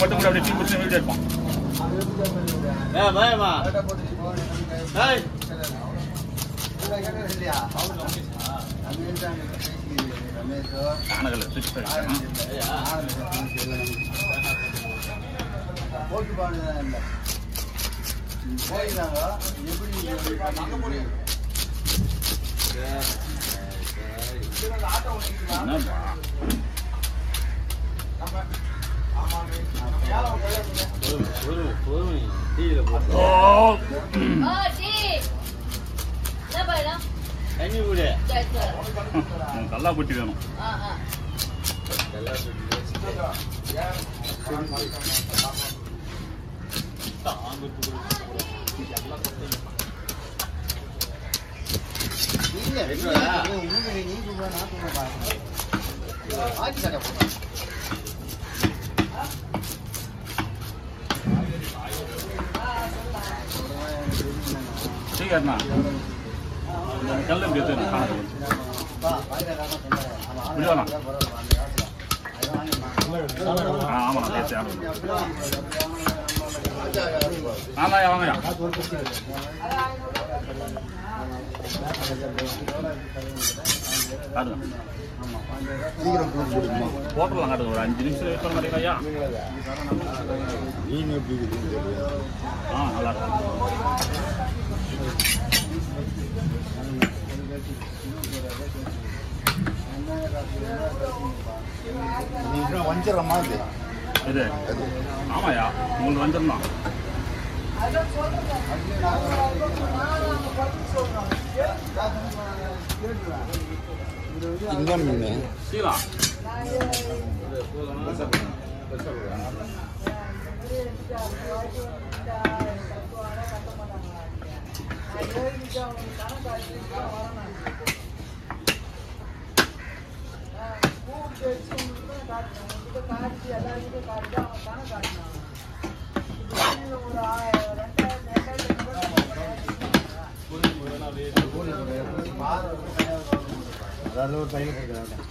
மட்டும் கூட அப்படியே டீ குடிச்சு வீடியோ எடுப்பான் ஏ பயமா ஏய். போட்டு பாடுதான் இல்லை போயிட்டாங்க எப்படி என்னப்பா பொறுமை பொறுமை டீல போட்டு ஓ கல்லா பொட்டி வேணும் நீ சொல்ற பாருங்க போடுறேன் சரி அண்ணா கல் எப்படி எடுத்து கானகல் விடுவானா ஆ ஆமாண்ணா பேசி ஆமாய்யா வாங்கய்யா காட்டுங்க சீக்கிரம் போட்டு கொடுக்குமா போட்டுடலாம் காட்டுங்க. ஒரு அஞ்சு நிமிஷம் வெயிட் பண்ண மாட்டீங்களா மீன் எப்படி ஆ நல்லா இருக்கும். நீ வஞ்சிர மாதிரி இது. ஆமாய்யா உங்களுக்கு வந்துடணும்? இந்த மீன். சீலா. रोड साइड कर रहा था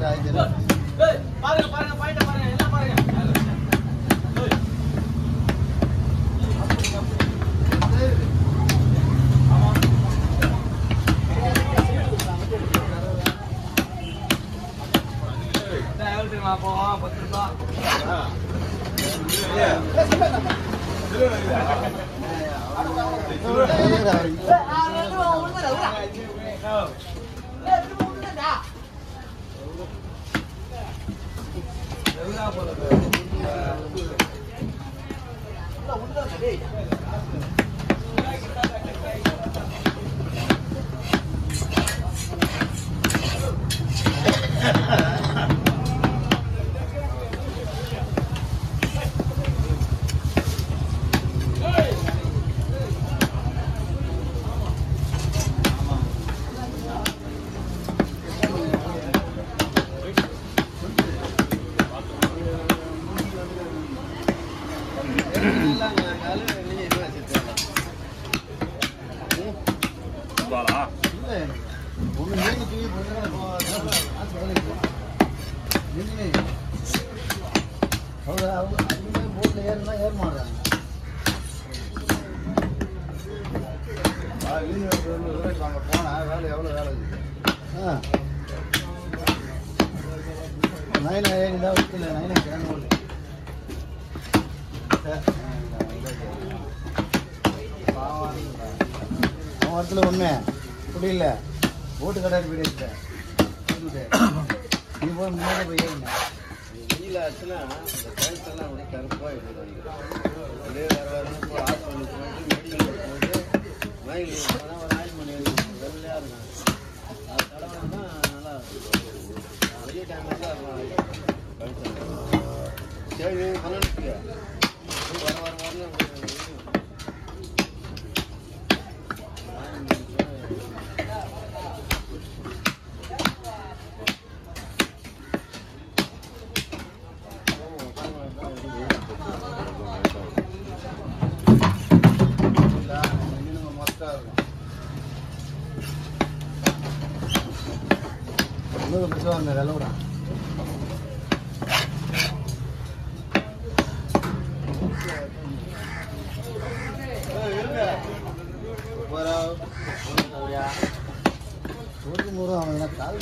பாருங்க பாருங்க பாயிண்ட பாருங்க எல்லாம் பாருங்க போவோம் பத்து ரூபா பாலா ஒன்று மீன் நாங்கள் போனேன் வேலை எவ்வளோ வேலை இருக்குது ஆ நைனா ஏங்கடா விட்டுல நைனா கிளம்ப அவன் இடத்துல ஒன்று புரியல ஓட்டு கடை போயிடுச்சு நீ போய் முன்னாடி போய் ஏறின வெயில் ஆச்சுன்னா இந்த கழுத்தெல்லாம் அப்படியே கருப்பாக இருக்குது ஒரே போயிட்டு மெடிக்கல் சரி பன்னெண்டு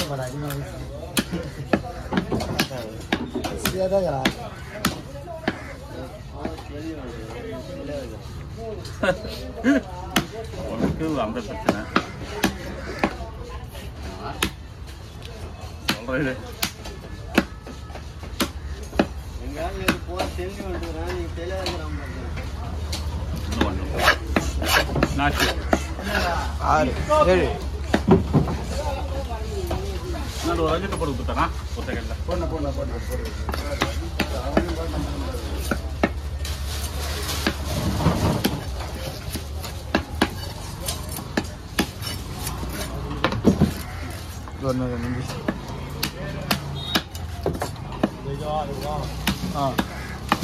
பட அதிகமாக சரியாக தான் இருக்கிறான் உனக்கு அந்த பிரச்சனை சொல்றது எங்கேயாவது போக தெரிஞ்சு வந்துடுறான் நீ தெரியாதுங்கிறான் இன்னும் ஒன்று நாச்சு ஆறு ஏழு நான் ஒரு அஞ்சு போட்டு கொடுத்தானா போடண போடண போடண போடு ஒன்று நிமிஷம். ஆ.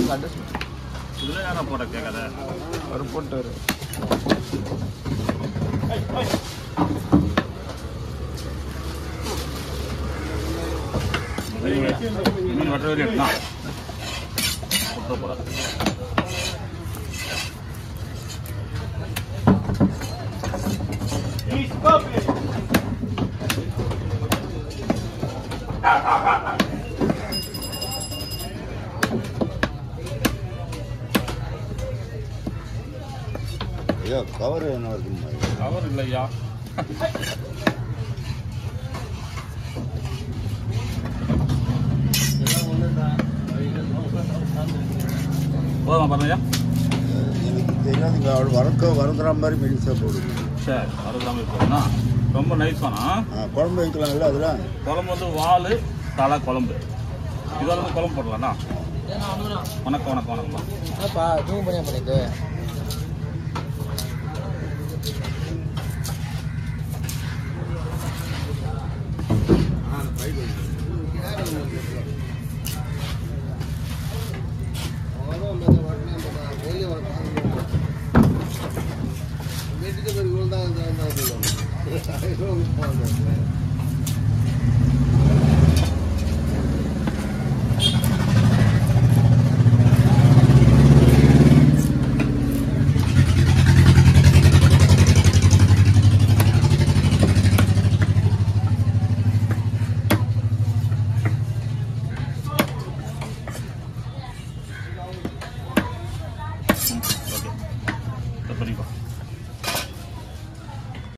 அட்ரஸ் இதுல யாரா போட கேட்காத ஒரு போட்டு வரு மீன் வட்ட வரையும் எடுத்தா கொடுத்த ஐயோ கவர் என்ன இருக்குமா அவர் இல்லையா? போதுமா பாருங்கய்யா எனக்கு தெரியாதுங்க அவள் வரக்க வரதுற மாதிரி மெடிசா போடுது. சரி அறுபதாம் போதும்னா ரொம்ப நைஸ் தானா ஆ, குழம்பு வைக்கலாம்ல அதில்? குழம்பு வந்து வால் தலை குழம்பு. இதெல்லாம் குழம்பு போடலாம்ண்ணா வணக்கம் வணக்கம் வணக்கம். என்னப்பா I don't know.